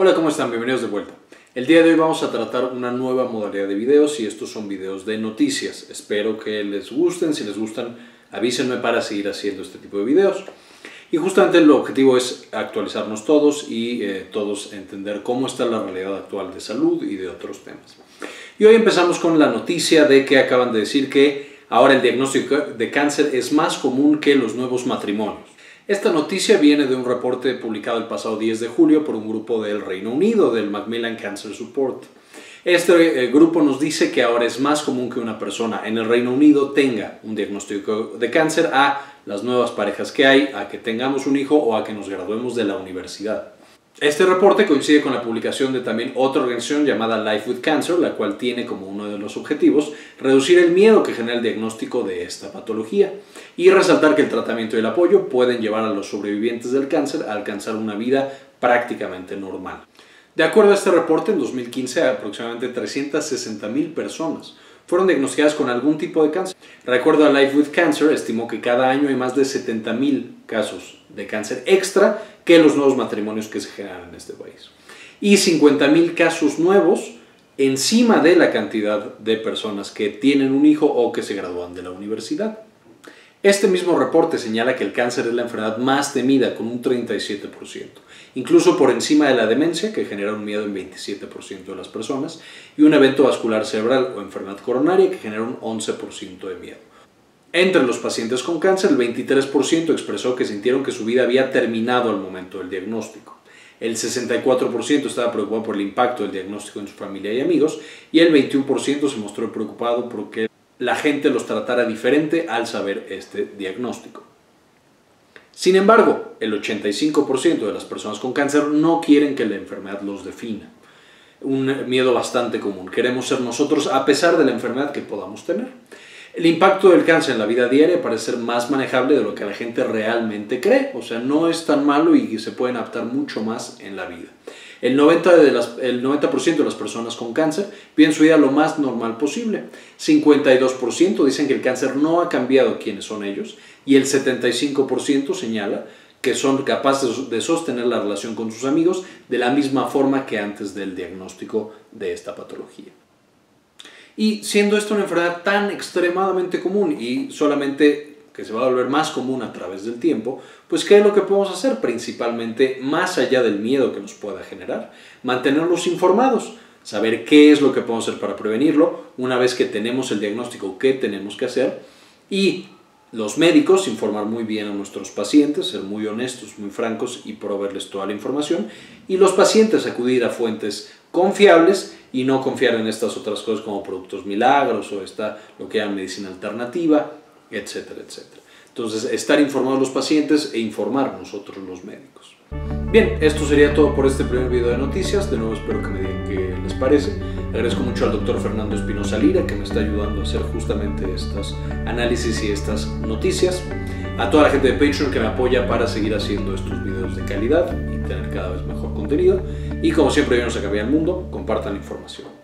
Hola, ¿cómo están? Bienvenidos de vuelta. El día de hoy vamos a tratar una nueva modalidad de videos y estos son videos de noticias. Espero que les gusten, si les gustan avísenme para seguir haciendo este tipo de videos. Y justamente el objetivo es actualizarnos todos y eh, todos entender cómo está la realidad actual de salud y de otros temas. Y hoy empezamos con la noticia de que acaban de decir que ahora el diagnóstico de cáncer es más común que los nuevos matrimonios. Esta noticia viene de un reporte publicado el pasado 10 de julio por un grupo del Reino Unido, del Macmillan Cancer Support. Este eh, grupo nos dice que ahora es más común que una persona en el Reino Unido tenga un diagnóstico de cáncer a las nuevas parejas que hay, a que tengamos un hijo o a que nos graduemos de la universidad. Este reporte coincide con la publicación de también otra organización llamada Life with Cancer, la cual tiene como uno de los objetivos reducir el miedo que genera el diagnóstico de esta patología y resaltar que el tratamiento y el apoyo pueden llevar a los sobrevivientes del cáncer a alcanzar una vida prácticamente normal. De acuerdo a este reporte, en 2015 aproximadamente 360.000 personas fueron diagnosticadas con algún tipo de cáncer. Recuerdo a Life with Cancer estimó que cada año hay más de 70.000 casos de cáncer extra que los nuevos matrimonios que se generan en este país. Y 50.000 casos nuevos encima de la cantidad de personas que tienen un hijo o que se gradúan de la universidad. Este mismo reporte señala que el cáncer es la enfermedad más temida con un 37%, incluso por encima de la demencia, que genera un miedo en 27% de las personas, y un evento vascular cerebral o enfermedad coronaria, que genera un 11% de miedo. Entre los pacientes con cáncer, el 23% expresó que sintieron que su vida había terminado al momento del diagnóstico. El 64% estaba preocupado por el impacto del diagnóstico en su familia y amigos y el 21% se mostró preocupado porque la gente los tratara diferente al saber este diagnóstico. Sin embargo, el 85% de las personas con cáncer no quieren que la enfermedad los defina. Un miedo bastante común. Queremos ser nosotros a pesar de la enfermedad que podamos tener. El impacto del cáncer en la vida diaria parece ser más manejable de lo que la gente realmente cree. O sea, no es tan malo y se pueden adaptar mucho más en la vida. El 90%, de las, el 90 de las personas con cáncer viven su vida lo más normal posible. 52% dicen que el cáncer no ha cambiado quiénes son ellos y el 75% señala que son capaces de sostener la relación con sus amigos de la misma forma que antes del diagnóstico de esta patología. Y siendo esto una enfermedad tan extremadamente común y solamente que se va a volver más común a través del tiempo, pues ¿qué es lo que podemos hacer? Principalmente, más allá del miedo que nos pueda generar, mantenernos informados, saber qué es lo que podemos hacer para prevenirlo, una vez que tenemos el diagnóstico, qué tenemos que hacer, y los médicos informar muy bien a nuestros pacientes, ser muy honestos, muy francos y proveerles toda la información, y los pacientes acudir a fuentes confiables y no confiar en estas otras cosas como productos milagros o esta, lo que llaman medicina alternativa, etcétera, etcétera. Entonces, estar informados los pacientes e informar nosotros los médicos. Bien, esto sería todo por este primer video de noticias. De nuevo espero que me digan qué les parece. Agradezco mucho al doctor Fernando Espinosa Lira que me está ayudando a hacer justamente estos análisis y estas noticias. A toda la gente de Patreon que me apoya para seguir haciendo estos videos de calidad tener cada vez mejor contenido. Y como siempre, no se cambiar el mundo, compartan la información.